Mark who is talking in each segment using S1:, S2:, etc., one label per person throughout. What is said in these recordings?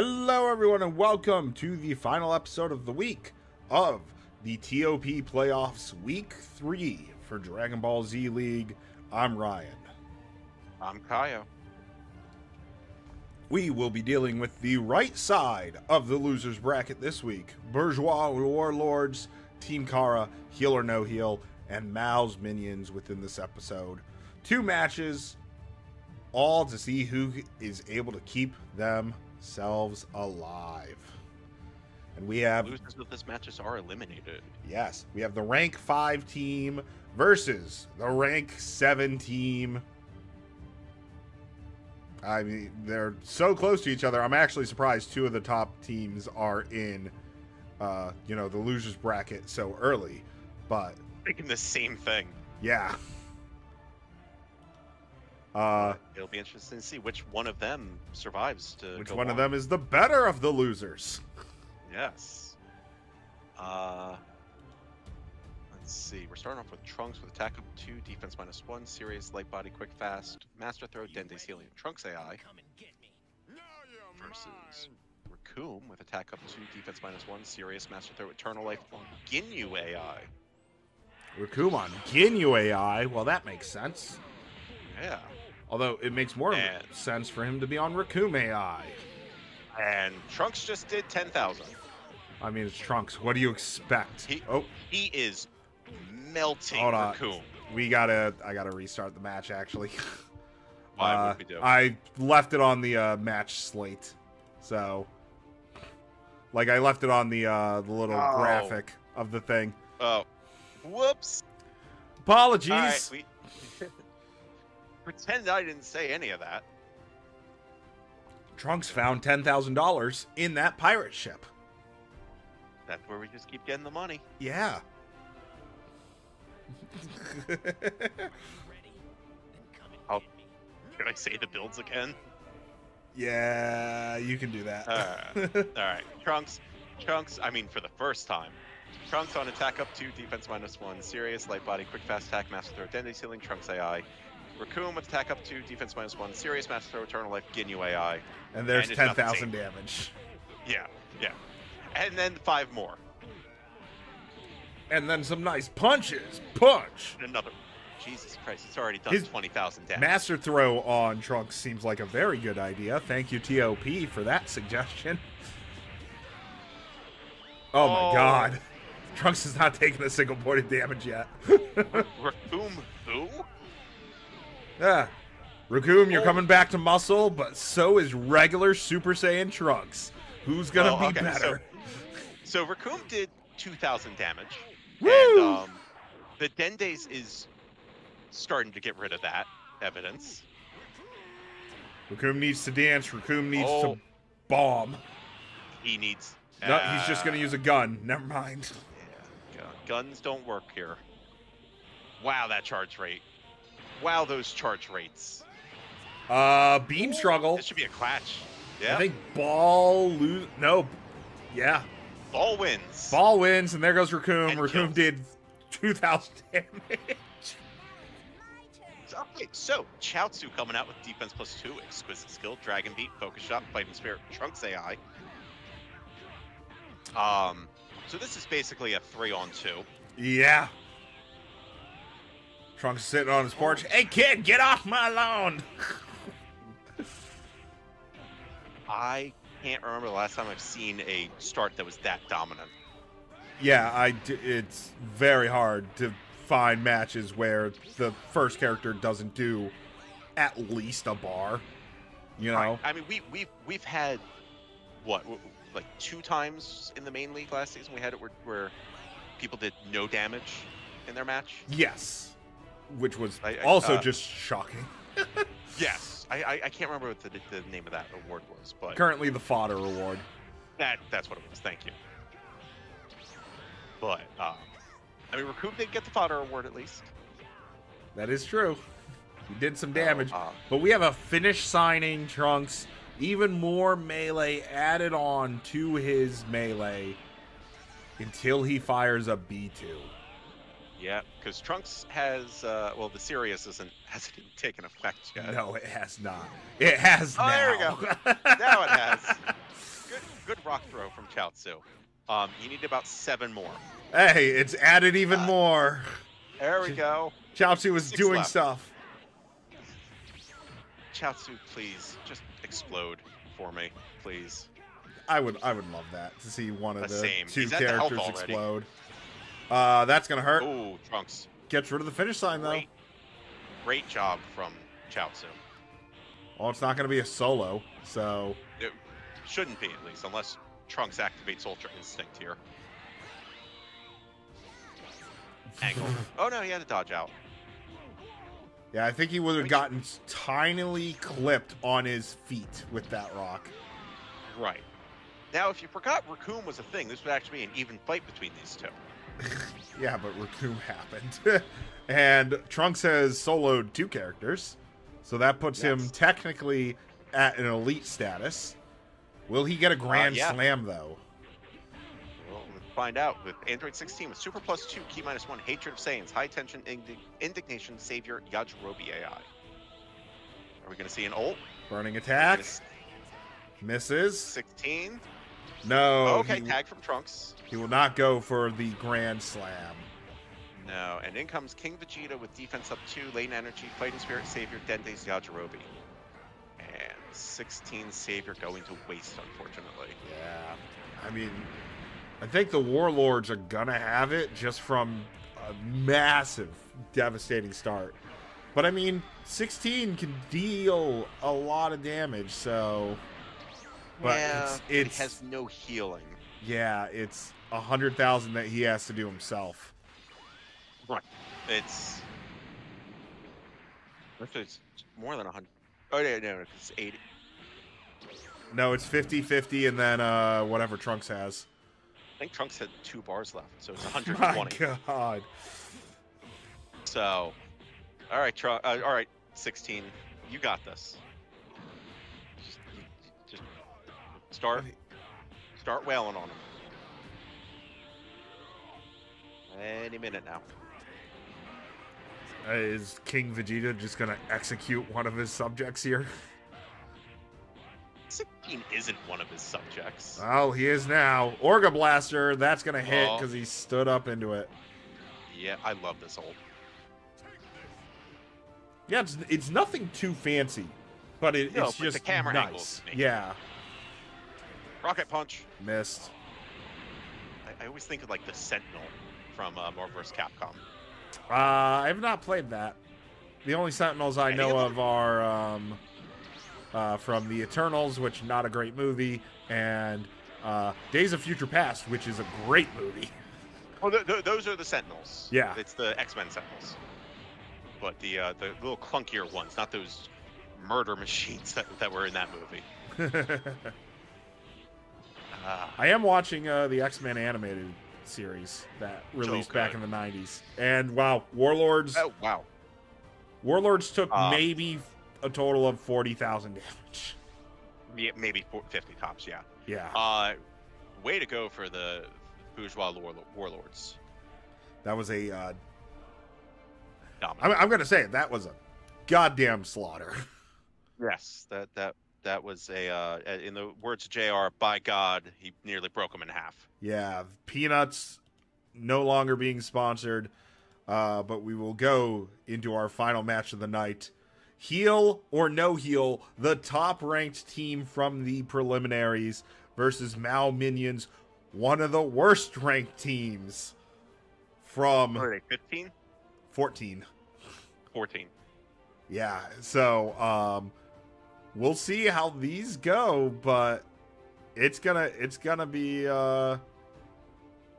S1: Hello, everyone, and welcome to the final episode of the week of the TOP Playoffs Week 3 for Dragon Ball Z League. I'm Ryan.
S2: I'm Kaio.
S1: We will be dealing with the right side of the losers bracket this week Bourgeois Warlords, Team Kara, Heal or No Heal, and Mao's Minions within this episode. Two matches, all to see who is able to keep themselves alive. And we have
S2: Losers of this matches are eliminated.
S1: Yes, we have the rank 5 team versus the rank 7 team. I mean, they're so close to each other. I'm actually surprised two of the top teams are in, uh, you know, the losers bracket so early. But
S2: Thinking the same thing.
S1: yeah, uh,
S2: It'll be interesting to see which one of them survives to.
S1: which
S2: go
S1: one of them is the better of the losers?
S2: Yes. Uh. Let's see. We're starting off with Trunks with attack up two, defense minus one, serious, light body, quick, fast, master throw, Dende's healing, Trunks AI versus Recoome with attack up two, defense minus one, serious, master throw, eternal life, on Ginyu AI.
S1: Rakuman, Ginyu AI. Well, that makes sense.
S2: Yeah.
S1: Although it makes more
S2: And-
S1: sense for him to be on Recoome AI.
S2: And Trunks just did 10,000.
S1: I mean, it's Trunks. What do you expect?
S2: He-
S1: oh,
S2: He is melting
S1: Hold on.
S2: Recoome.
S1: we gotta. I gotta restart the match. Actually,
S2: Why
S1: Uh,
S2: would we do?
S1: I left it on the uh, match slate, so like I left it on the uh, the little
S2: Oh.
S1: graphic of the thing.
S2: Oh, whoops.
S1: Apologies.
S2: All right, we pretend I didn't say any of that.
S1: Trunks found ten thousand dollars in that pirate ship.
S2: That's where we just keep getting the money.
S1: Yeah.
S2: Oh, should I say the builds again?
S1: yeah, you can do that.
S2: Alright. All right, Trunks. Trunks. I mean, for the first time, Trunks on attack up two, defense minus one, serious, light body, quick, fast attack, master throw, Dende's healing, Trunks AI. Recoome with attack up two, defense minus one, serious, master throw, eternal life, Ginyu AI.
S1: and there's
S2: and it's
S1: ten
S2: not the
S1: thousand
S2: same.
S1: damage.
S2: Yeah, yeah. And then five more.
S1: And then some nice punches. Punch.
S2: And another. Jesus Christ, it's already done
S1: His
S2: 20,000 damage.
S1: Master throw on Trunks seems like a very good idea. Thank you, TOP, for that suggestion. Oh, my
S2: Oh.
S1: god. Trunks has not taken a single point of damage yet.
S2: Recoome who?
S1: Yeah. Recoome, you're coming back to muscle, but so is regular Super Saiyan Trunks. Who's gonna
S2: Oh,
S1: be
S2: okay,
S1: better?
S2: So Recoome did 2,000 damage.
S1: Woo!
S2: And um, the Dendes is starting to get rid of that evidence.
S1: Recoome needs to dance. Recoome needs
S2: Oh.
S1: to bomb.
S2: He needs.
S1: No, he's just gonna
S2: uh,
S1: use a gun. Never mind.
S2: Yeah, guns don't work here. Wow, that charge rate. Wow, those charge rates.
S1: Uh, beam struggle.
S2: This should be a clutch. Yeah.
S1: I think ball lose. No. Yeah.
S2: Ball wins.
S1: Ball wins, and there goes Recoome.
S2: And
S1: Recoome
S2: kills.
S1: did 2,000 damage.
S2: Okay, so Chaozu coming out with defense plus two, exquisite skill, dragon beat, focus shot, fighting spirit, trunks AI. Um, so this is basically a three on two.
S1: yeah. Trunks is sitting on his porch. Hey, kid, get off my lawn.
S2: I can't remember the last time I've seen a start that was that dominant.
S1: yeah, I. D- it's very hard to find matches where the first character doesn't do at least a bar. You know?
S2: Right. I mean, we we've we've had what like two times in the main league last season. We had it where, where people did no damage in their match.
S1: Yes. Which was
S2: I- I-
S1: also
S2: uh,
S1: just shocking.
S2: Yes, I I, I can't remember what the, the name of that award was, but
S1: Currently, the fodder award.
S2: That that's what it was. Thank you. But um, I mean, Recoome did get the fodder award at least.
S1: That is true. He did some damage.
S2: uh,
S1: But we have a finish signing, Trunks. Even more melee added on to his melee until he fires a B2.
S2: Yeah, because Trunks has uh, well, the serious isn't hasn't taken effect yet.
S1: No, it has not. It has
S2: Oh,
S1: now.
S2: there we go. Now it has. good rock throw from Chaozu. Um, you need about seven more.
S1: Hey, it's added even
S2: Uh,
S1: more.
S2: There we go.
S1: Chaozu was
S2: six
S1: doing
S2: left.
S1: stuff.
S2: Chaozu, please just explode for me, please.
S1: I would I would love that to see one of
S2: The
S1: the two
S2: He's at the health
S1: characters
S2: already.
S1: explode. Uh, that's gonna hurt.
S2: Ooh, Trunks.
S1: Gets rid of the finish line though.
S2: Great, great job from Chaozu.
S1: Well, it's not gonna be a solo, so
S2: It shouldn't be at least, unless Trunks activates Ultra Instinct here. Angle. oh no, he had to dodge out.
S1: yeah, I think he would have gotten tinily clipped on his feet with that rock.
S2: Right. Now, if you forgot Recoome was a thing, this would actually be an even fight between these two.
S1: Yeah, but Recoome happened. and Trunks has soloed two characters. So that puts him technically at an elite status. Will he get a uh, grand
S2: yeah.
S1: slam though?
S2: Well, let's find out with Android 16 with Super Plus 2, Ki Minus 1, Hatred of Saiyans, High Tension, Indi- Indignation, Savior, Yajirobe AI. Are we going to see an ult?
S1: Burning attack. Misses.
S2: 16.
S1: No.
S2: Oh, okay,
S1: he,
S2: tag from Trunks.
S1: he will not go for the grand slam.
S2: No, and in comes King Vegeta with defense up 2, Lane Energy, Fighting Spirit, Savior, Dende's Yajirobe. And 16 Savior going to waste, unfortunately.
S1: Yeah. I mean, I think the Warlords are gonna have it just from a massive, devastating start. But I mean, 16 can deal a lot of damage, so. But
S2: yeah,
S1: it's, it's
S2: he has no healing.
S1: yeah, it's a hundred thousand that he has to do himself. Right.
S2: It's. Actually, it's more than a 100. Oh, no, no, no, it's 80.
S1: No, it's 50-50 and then uh, whatever Trunks has.
S2: I think Trunks had two bars left, so it's
S1: My
S2: 120.
S1: God.
S2: So, all right, Trunks. Uh, all right, 16. You got this. Start, start wailing on him. Any minute now.
S1: Uh, Is King Vegeta just gonna execute one of his subjects here?
S2: 16 isn't one of his subjects.
S1: Well, he is now. Orga Blaster, that's gonna hit
S2: Oh.
S1: because he stood up into it.
S2: Yeah, I love this ult.
S1: Yeah, it's, it's nothing too fancy, but it,
S2: No,
S1: it's
S2: but the
S1: just
S2: camera
S1: nice.
S2: angles.
S1: Yeah,
S2: Rocket Punch.
S1: missed.
S2: I, I always think of like the Sentinel from uh, Marvel vs. Capcom.
S1: Uh, I have not played that. The only Sentinels I
S2: Any
S1: know
S2: of
S1: of are um, uh, from the Eternals, which not a great movie, and uh, Days of Future Past, which is a great movie.
S2: Oh, th- th- those are the Sentinels.
S1: Yeah.
S2: it's the X Men Sentinels. But the uh, the little clunkier ones, not those murder machines that, that were in that movie. Ah,
S1: I am watching uh, the X Men animated series that released back in the '90s, and wow, Warlords
S2: oh wow!
S1: Warlords took
S2: Uh,
S1: maybe a total of forty thousand damage.
S2: Yeah, maybe 50 tops. Yeah.
S1: Yeah,
S2: Uh, way to go for the bourgeois war- warlords.
S1: that was a. Uh. I'm, I'm gonna say it. That was a goddamn slaughter.
S2: Yes, that that that was a uh, in the words of Jr. By God, he nearly broke him in half.
S1: yeah, Peanuts no longer being sponsored, uh, but we will go into our final match of the night. Heal or no heal, the top ranked team from the preliminaries versus Mao Minions, one of the worst ranked teams from
S2: What are they? 15,
S1: 14.
S2: 14.
S1: Yeah, so um we'll see how these go, but it's gonna it's gonna be uh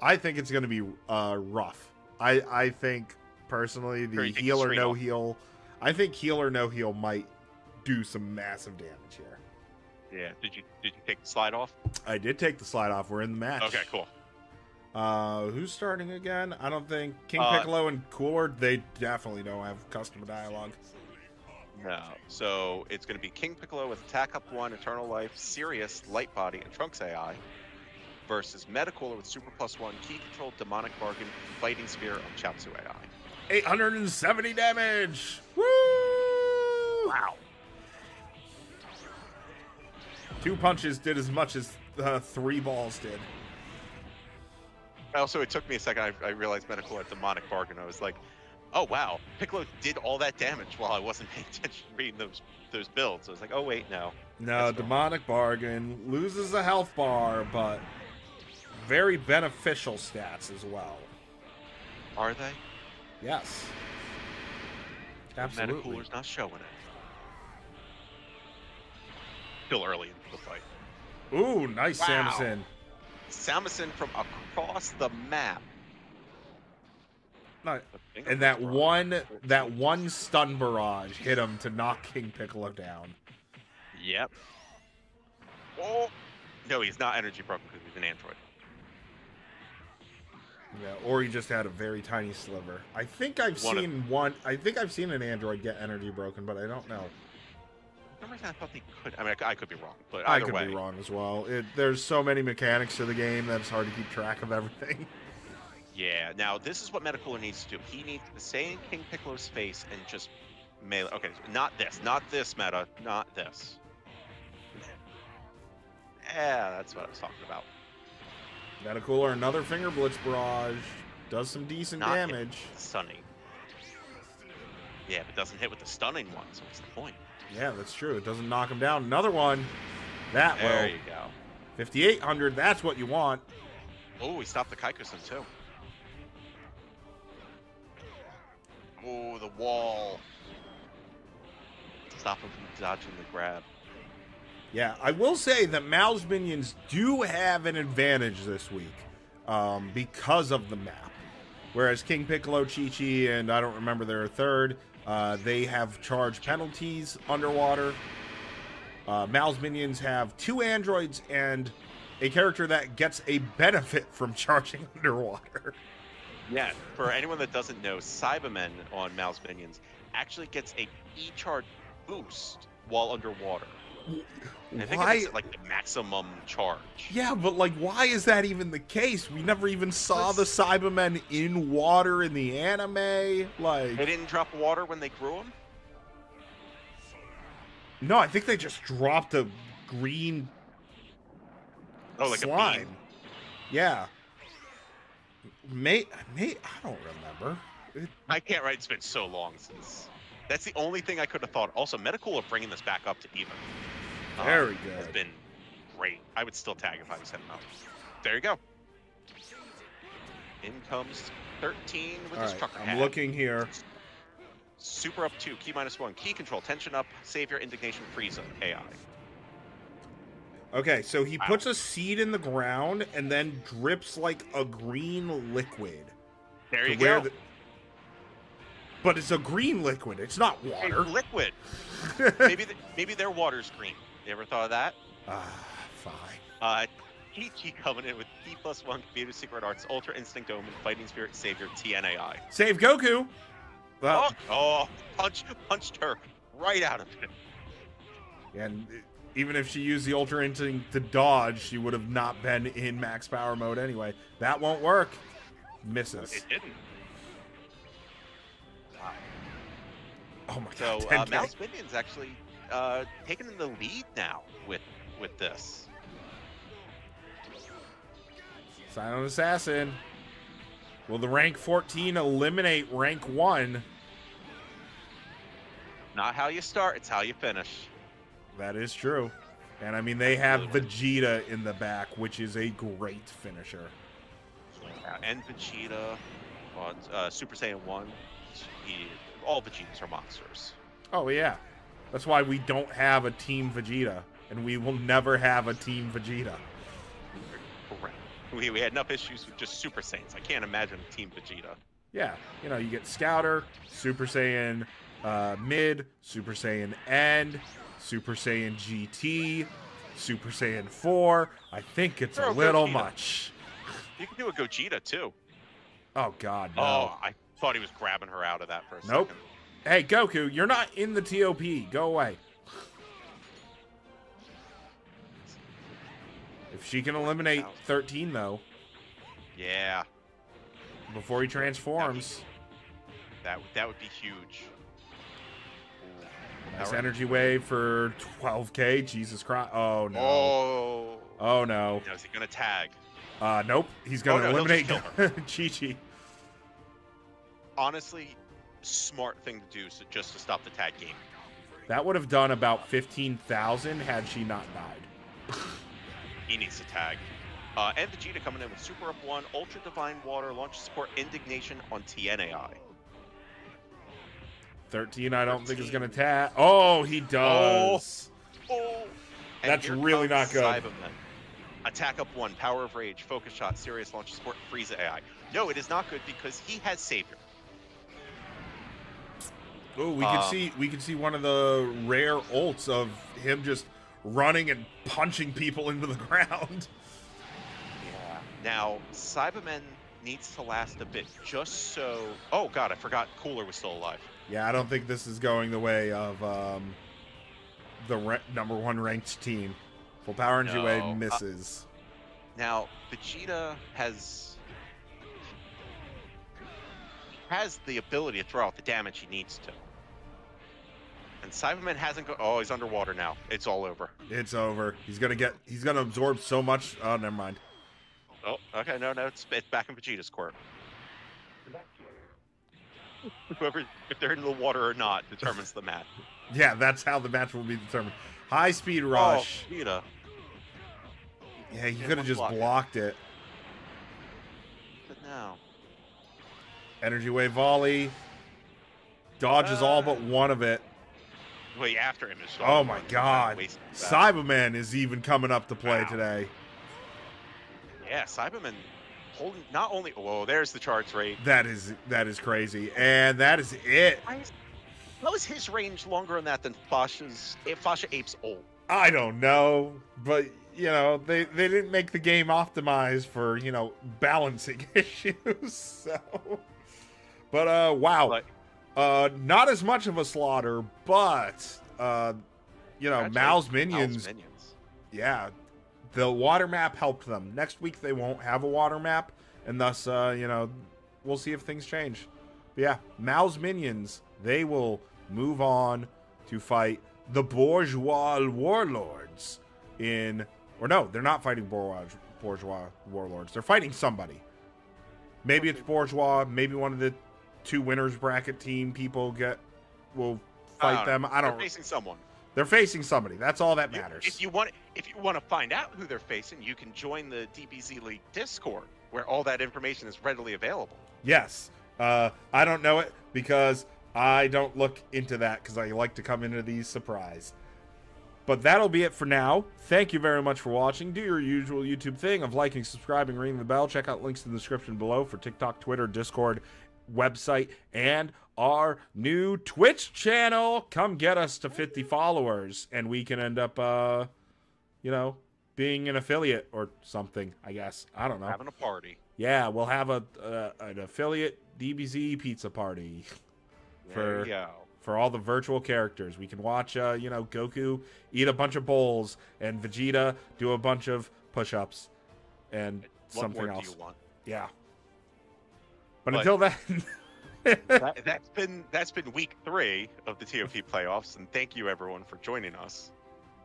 S1: I think it's gonna be uh rough. I I think personally the
S2: think
S1: heal or no
S2: off?
S1: heal I think heal or no heal might do some massive damage here.
S2: Yeah. Did you did you take the slide off?
S1: I did take the slide off. We're in the match.
S2: Okay, cool.
S1: Uh who's starting again? I don't think King
S2: Uh,
S1: Piccolo and Cooler, they definitely don't have customer dialogue.
S2: No. So it's going to be King Piccolo with Attack Up 1, Eternal Life, Serious, Light Body, and Trunks AI versus Metacooler with Super Plus 1, Ki Control, Demonic Bargain, Fighting Spear of Chaozu AI.
S1: 870 damage. Woo!
S2: Wow.
S1: Two punches did as much as uh, three balls did.
S2: Also, it took me a second. I, I realized Metacooler had demonic bargain. I was like, oh wow, Piccolo did all that damage while I wasn't paying attention reading those those builds. I was like, oh wait, no.
S1: No,
S2: That's
S1: demonic bargain loses a health bar, but very beneficial stats as well.
S2: Are they?
S1: Yes. Absolutely.
S2: Metacooler's not showing it. Still early in the fight.
S1: Ooh, nice
S2: Wow.
S1: Samson.
S2: Samson from across the map.
S1: No, and that one that one stun barrage hit him to knock King Piccolo down.
S2: Yep. Oh no, he's not energy broken because he's an android.
S1: Yeah, or he just had a very tiny sliver. I think I've
S2: One of-
S1: seen one. I think I've seen an android get energy broken, but I don't know.
S2: For some reason, I thought they could. I mean, I, I could be wrong, but
S1: I could
S2: way,
S1: be wrong as well. It, there's so many mechanics to the game that it's hard to keep track of everything.
S2: Yeah. Now this is what Metacooler needs to do. He needs to stay in King Piccolo's face and just melee. Okay, not this, not this meta, not this. Yeah, that's what I was talking about.
S1: Metacooler, another finger blitz barrage, does some decent
S2: Not
S1: damage.
S2: Stunning. Yeah, but doesn't hit with the stunning one. So what's the point?
S1: Yeah, that's true. It doesn't knock him down. Another one. That
S2: There
S1: will.
S2: you go.
S1: 5800. That's what you want.
S2: Oh, we stopped the Kaikusen too. Oh, the wall. Stop him from dodging the grab.
S1: Yeah, I will say that Mao's minions do have an advantage this week um, because of the map. Whereas King Piccolo, Chi Chi, and I don't remember their third, uh, they have charge penalties underwater. Uh, Mal's minions have two androids and a character that gets a benefit from charging underwater.
S2: Yeah, for anyone that doesn't know, Saibamen on Mal's Minions actually gets a E-charge boost while underwater. And I think
S1: Why?
S2: it's like the maximum charge.
S1: Yeah, but like, why is that even the case? We never even saw the Saibamen in water in the anime. Like,
S2: They didn't drop water when they grew them?
S1: No, I think they just dropped a green
S2: Oh, like a
S1: slime. Yeah. May, may I don't remember. It-
S2: I can't write. It's been so long since. That's the only thing I could have thought. Also, Metacooler of bringing this back up to even. Um,
S1: Very
S2: Has been great. I would still tag if I was heading out. There you go. In comes 13 with
S1: All
S2: his
S1: right,
S2: trucker
S1: I'm
S2: hat.
S1: looking here.
S2: Super up two, ki minus one, ki control, tension up, savior, indignation, Frieza AI.
S1: Okay, so he
S2: Wow.
S1: puts a seed in the ground and then drips like a green liquid.
S2: There you go.
S1: the- but it's a green liquid. It's not
S2: Hey,
S1: water.
S2: liquid. maybe the, maybe their water's green. You ever thought of that?
S1: ah, fine.
S2: Uh, coming in with P plus one, Computer Secret Arts, Ultra Instinct Omen, Fighting Spirit Savior, TNAI.
S1: Save Goku. Well,
S2: Oh, oh, punch, punched her right out of it.
S1: and even if she used the Ultra Instinct to dodge, she would have not been in max power mode anyway. That won't work. Misses.
S2: It didn't.
S1: Oh my
S2: So
S1: god.
S2: uh,
S1: 10K.
S2: Mouse Minions actually uh, taking the lead now with with this.
S1: Silent Assassin. Will the rank 14 eliminate rank 1?
S2: Not how you start, it's how you finish.
S1: That is true. And I mean, they have Vegeta in the back, which is a great finisher.
S2: And Vegeta on uh, Super Saiyan 1. He, all Vegetas are monsters.
S1: Oh, yeah. That's why we don't have a Team Vegeta, and we will never have a Team Vegeta.
S2: We, we had enough issues with just Super Saiyans. I can't imagine Team Vegeta.
S1: Yeah, you know, you get Scouter, Super Saiyan uh, Mid, Super Saiyan End, Super Saiyan GT, Super Saiyan 4. I think it's a little
S2: Gogeta.
S1: much.
S2: You can do a Gogeta too.
S1: Oh, God, no.
S2: Oh, I thought he was grabbing her out of that for a
S1: Nope.
S2: second.
S1: Hey, Goku, you're not in the TOP. Go away. If she can eliminate 13, though,
S2: Yeah,
S1: before he transforms,
S2: that would- that would be huge.
S1: Nice energy wave for 12k. Jesus Christ. Oh no.
S2: Oh.
S1: Oh no.
S2: Now, is he gonna tag?
S1: Uh, nope. He's gonna
S2: Oh, no,
S1: eliminate Chi Chi.
S2: Honestly, smart thing to do so just to stop the tag game.
S1: That would have done about 15,000 had she not died.
S2: He needs to tag. Uh, and Vegeta coming in with Super Up 1, Ultra Divine Water, Launch Support, Indignation on TNAI.
S1: 13, I don't think is gonna tap. Oh, he does.
S2: Oh!
S1: That's really not good.
S2: Saibamen. Attack up 1, Power of Rage, Focus Shot, Serious Launch Support, Frieza AI. No, it is not good because he has Savior.
S1: Oh, we could
S2: Uh,
S1: see we can see one of the rare ults of him just running and punching people into the ground.
S2: Yeah. Now, Saibamen needs to last a bit just so. Oh, God, I forgot Cooler was still alive.
S1: Yeah, I don't think this is going the way of um, the ra- number one ranked team. Full power and
S2: No,
S1: Wave
S2: uh,
S1: misses.
S2: Now, Vegeta has has the ability to throw out the damage he needs to. And Saibaman hasn't go Oh, he's underwater now. It's all over.
S1: it's over. He's gonna get. He's gonna absorb so much. Oh, never mind.
S2: Oh, okay, no, no, it's, it's back in Vegeta's court. Whoever, if they're in the water or not, determines the match.
S1: Yeah, that's how the match will be determined. High speed oh, rush.
S2: Oh, Vegeta.
S1: yeah, he could have just
S2: block
S1: blocked it.
S2: But now,
S1: Energy wave volley. Dodges all but uh. one of it.
S2: way after him is.
S1: Oh my God. Saibaman is even coming up to play
S2: Wow.
S1: today.
S2: Yeah, Saibaman holding not only. Whoa, there's the charge rate.
S1: That is that is crazy, and that is it.
S2: How is his range longer on that than Fasha's? eh, Fasha Ape's old.
S1: I don't know, but you know they they didn't make the game optimized for you know balancing issues. So, but uh, wow,
S2: Like-
S1: uh, not as much of a slaughter, but uh, you know Mal's minions,
S2: minions.
S1: yeah, the water map helped them. Next week they won't have a water map, and thus uh, you know we'll see if things change. But yeah, Mal's minions they will move on to fight the bourgeois warlords in or no, they're not fighting bourgeois bourgeois warlords. They're fighting somebody. Maybe it's bourgeois. Maybe one of the two winners bracket team people get will fight
S2: I
S1: them. I don't.
S2: They're facing someone.
S1: They're facing somebody. That's all that matters.
S2: If you want, if you want to find out who they're facing, you can join the DBZ League Discord, where all that information is readily available.
S1: Yes. Uh, I don't know it because I don't look into that because I like to come into these surprise. But that'll be it for now. Thank you very much for watching. Do your usual YouTube thing of liking, subscribing, ringing the bell. Check out links in the description below for TikTok, Twitter, Discord, website, and our new Twitch channel. Come get us to 50 followers, and we can end up, uh, you know, being an affiliate or something. I guess I don't know.
S2: Having a party.
S1: Yeah, we'll have a uh, an affiliate DBZ pizza party For- for all the virtual characters. We can watch, uh, you know, Goku eat a bunch of bowls and Vegeta do a bunch of push-ups and
S2: What
S1: something else.
S2: do you want?
S1: Yeah. But,
S2: But-
S1: until then,
S2: That, that's been that's been week three of the TOP playoffs, and thank you everyone for joining us.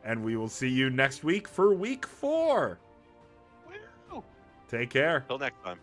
S1: and we will see you next week for week four.
S2: Woo!
S1: Take care.
S2: Till next time.